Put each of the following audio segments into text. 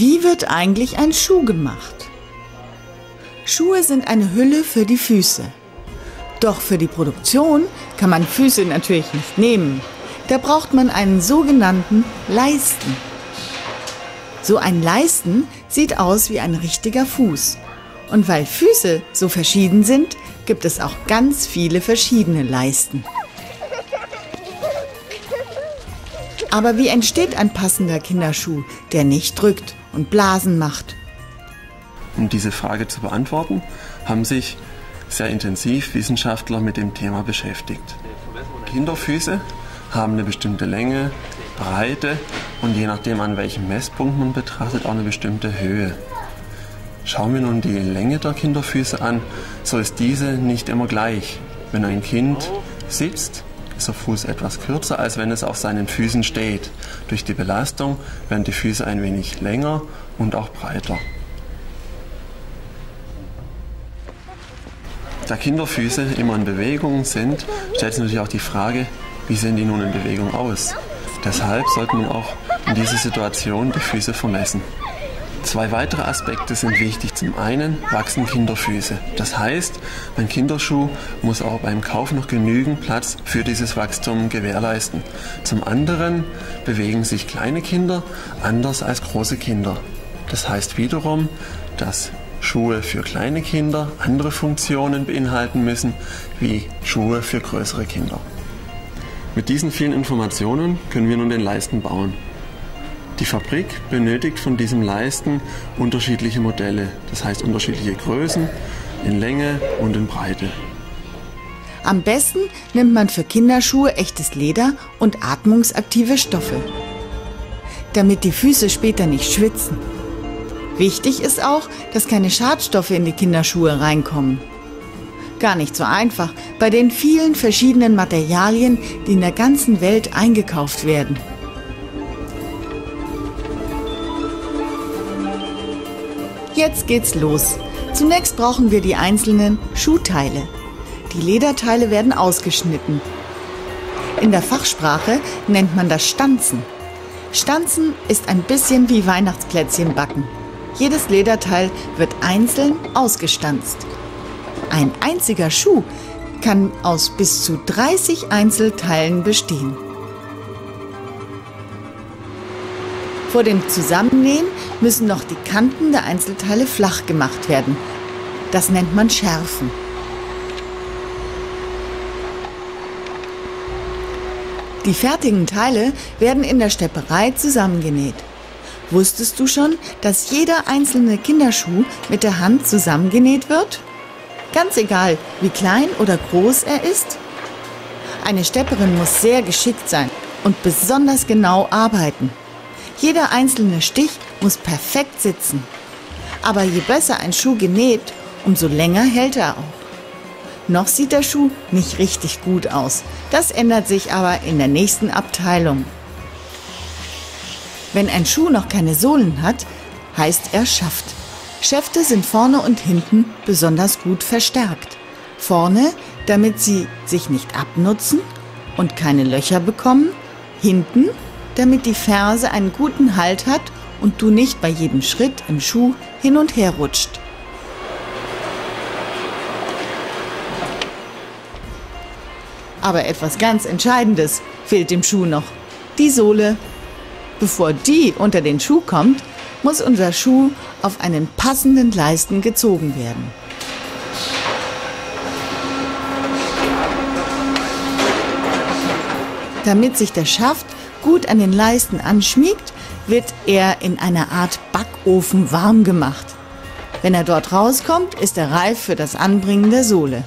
Wie wird eigentlich ein Schuh gemacht? Schuhe sind eine Hülle für die Füße. Doch für die Produktion kann man Füße natürlich nicht nehmen. Da braucht man einen sogenannten Leisten. So ein Leisten sieht aus wie ein richtiger Fuß. Und weil Füße so verschieden sind, gibt es auch ganz viele verschiedene Leisten. Aber wie entsteht ein passender Kinderschuh, der nicht drückt und Blasen macht? Um diese Frage zu beantworten, haben sich sehr intensiv Wissenschaftler mit dem Thema beschäftigt. Kinderfüße haben eine bestimmte Länge, Breite und je nachdem an welchem Messpunkt man betrachtet auch eine bestimmte Höhe. Schauen wir nun die Länge der Kinderfüße an, so ist diese nicht immer gleich. Wenn ein Kind sitzt, der Fuß etwas kürzer, als wenn es auf seinen Füßen steht. Durch die Belastung werden die Füße ein wenig länger und auch breiter. Da Kinderfüße immer in Bewegung sind, stellt sich natürlich auch die Frage, wie sehen die nun in Bewegung aus? Deshalb sollte man auch in dieser Situation die Füße vermessen. Zwei weitere Aspekte sind wichtig. Zum einen wachsen Kinderfüße. Das heißt, ein Kinderschuh muss auch beim Kauf noch genügend Platz für dieses Wachstum gewährleisten. Zum anderen bewegen sich kleine Kinder anders als große Kinder. Das heißt wiederum, dass Schuhe für kleine Kinder andere Funktionen beinhalten müssen wie Schuhe für größere Kinder. Mit diesen vielen Informationen können wir nun den Leisten bauen. Die Fabrik benötigt von diesem Leisten unterschiedliche Modelle, das heißt unterschiedliche Größen in Länge und in Breite. Am besten nimmt man für Kinderschuhe echtes Leder und atmungsaktive Stoffe, damit die Füße später nicht schwitzen. Wichtig ist auch, dass keine Schadstoffe in die Kinderschuhe reinkommen. Gar nicht so einfach bei den vielen verschiedenen Materialien, die in der ganzen Welt eingekauft werden. Jetzt geht's los. Zunächst brauchen wir die einzelnen Schuhteile. Die Lederteile werden ausgeschnitten. In der Fachsprache nennt man das Stanzen. Stanzen ist ein bisschen wie Weihnachtsplätzchen backen. Jedes Lederteil wird einzeln ausgestanzt. Ein einziger Schuh kann aus bis zu 30 Einzelteilen bestehen. Vor dem Zusammennähen müssen noch die Kanten der Einzelteile flach gemacht werden. Das nennt man Schärfen. Die fertigen Teile werden in der Stepperei zusammengenäht. Wusstest du schon, dass jeder einzelne Kinderschuh mit der Hand zusammengenäht wird? Ganz egal, wie klein oder groß er ist. Eine Stepperin muss sehr geschickt sein und besonders genau arbeiten. Jeder einzelne Stich muss perfekt sitzen. Aber je besser ein Schuh genäht, umso länger hält er auch. Noch sieht der Schuh nicht richtig gut aus. Das ändert sich aber in der nächsten Abteilung. Wenn ein Schuh noch keine Sohlen hat, heißt er Schaft. Schäfte sind vorne und hinten besonders gut verstärkt. Vorne, damit sie sich nicht abnutzen und keine Löcher bekommen. Hinten, damit die Ferse einen guten Halt hat und du nicht bei jedem Schritt im Schuh hin und her rutscht. Aber etwas ganz Entscheidendes fehlt dem Schuh noch. Die Sohle. Bevor die unter den Schuh kommt, muss unser Schuh auf einen passenden Leisten gezogen werden. Damit sich der Schaft gut an den Leisten anschmiegt, wird er in einer Art Backofen warm gemacht. Wenn er dort rauskommt, ist er reif für das Anbringen der Sohle.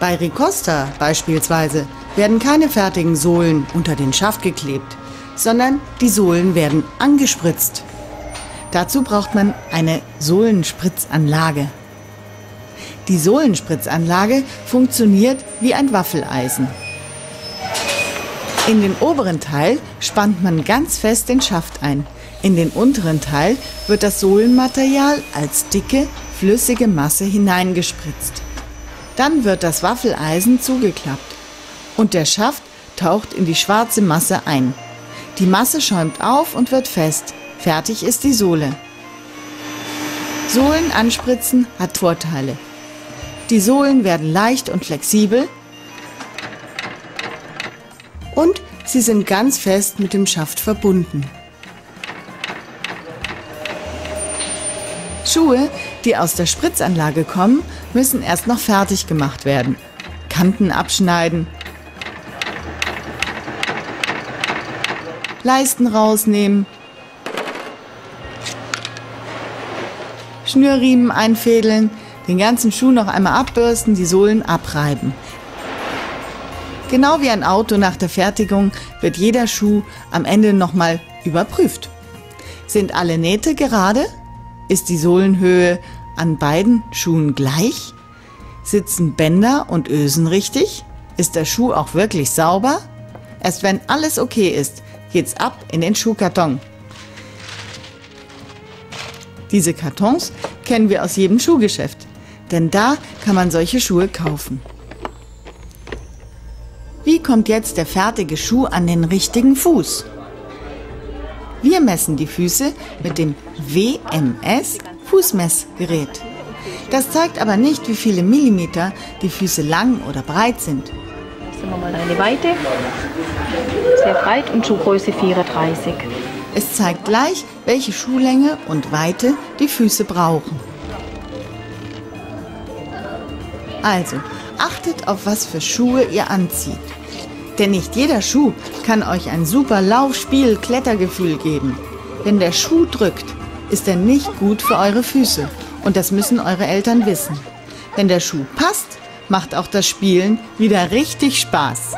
Bei Ricosta beispielsweise werden keine fertigen Sohlen unter den Schaft geklebt, sondern die Sohlen werden angespritzt. Dazu braucht man eine Sohlenspritzanlage. Die Sohlenspritzanlage funktioniert wie ein Waffeleisen. In den oberen Teil spannt man ganz fest den Schaft ein. In den unteren Teil wird das Sohlenmaterial als dicke, flüssige Masse hineingespritzt. Dann wird das Waffeleisen zugeklappt und der Schaft taucht in die schwarze Masse ein. Die Masse schäumt auf und wird fest. Fertig ist die Sohle. Sohlen anspritzen hat Vorteile. Die Sohlen werden leicht und flexibel und sie sind ganz fest mit dem Schaft verbunden. Schuhe, die aus der Spritzanlage kommen, müssen erst noch fertig gemacht werden. Kanten abschneiden, Leisten rausnehmen, Schnürriemen einfädeln, den ganzen Schuh noch einmal abbürsten, die Sohlen abreiben. Genau wie ein Auto nach der Fertigung wird jeder Schuh am Ende nochmal überprüft. Sind alle Nähte gerade? Ist die Sohlenhöhe an beiden Schuhen gleich? Sitzen Bänder und Ösen richtig? Ist der Schuh auch wirklich sauber? Erst wenn alles okay ist, geht's ab in den Schuhkarton. Diese Kartons kennen wir aus jedem Schuhgeschäft, denn da kann man solche Schuhe kaufen. Wie kommt jetzt der fertige Schuh an den richtigen Fuß? Wir messen die Füße mit dem WMS Fußmessgerät. Das zeigt aber nicht, wie viele Millimeter die Füße lang oder breit sind. Sagen wir mal eine Weite, sehr breit und Schuhgröße 34. Es zeigt gleich, welche Schuhlänge und Weite die Füße brauchen. Also, achtet auf, was für Schuhe ihr anzieht. Denn nicht jeder Schuh kann euch ein super Laufspiel, Klettergefühl geben. Wenn der Schuh drückt, ist er nicht gut für eure Füße. Und das müssen eure Eltern wissen. Wenn der Schuh passt, macht auch das Spielen wieder richtig Spaß.